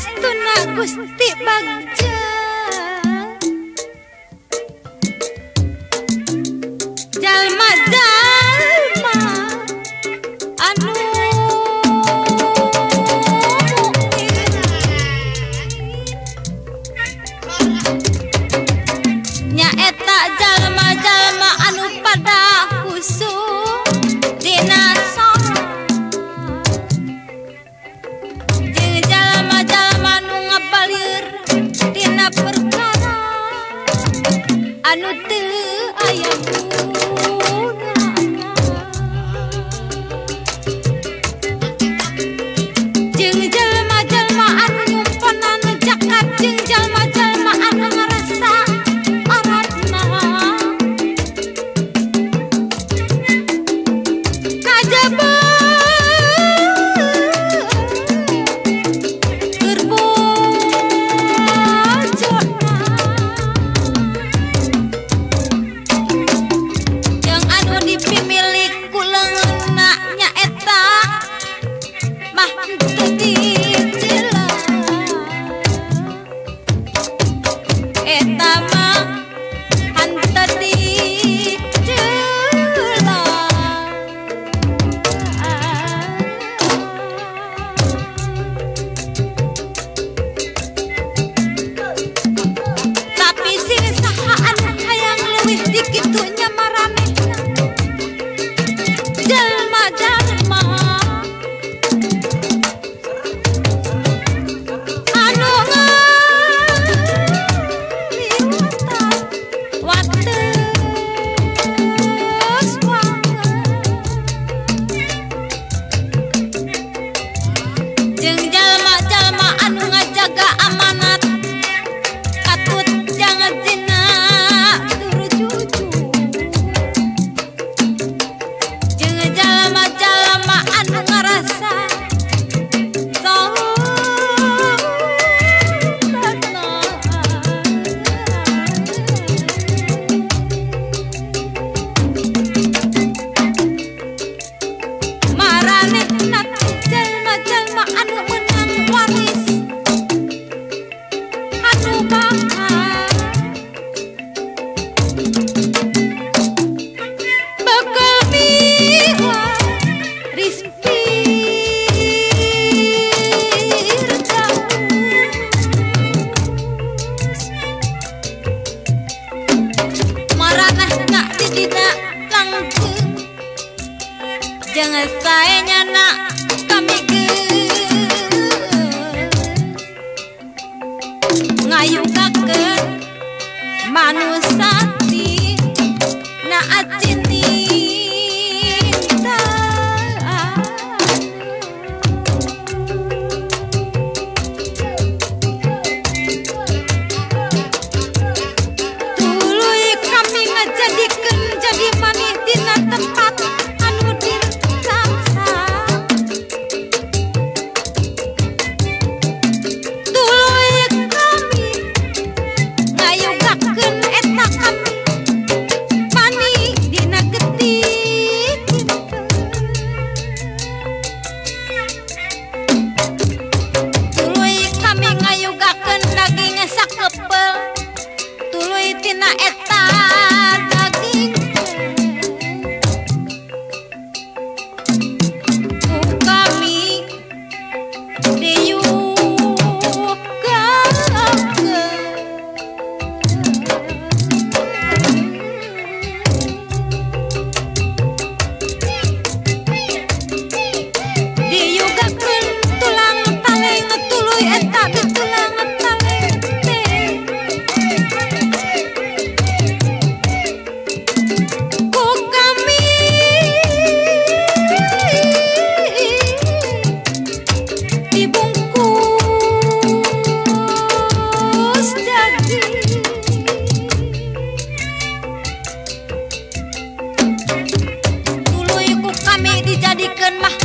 Istuna Gusti Bagja 哎呀姑娘 marahna tidak langsung jangan sayanya nak kami ke. Ngayung kaken manusia na ati Medina está. dulu ikut kami dijadikan mah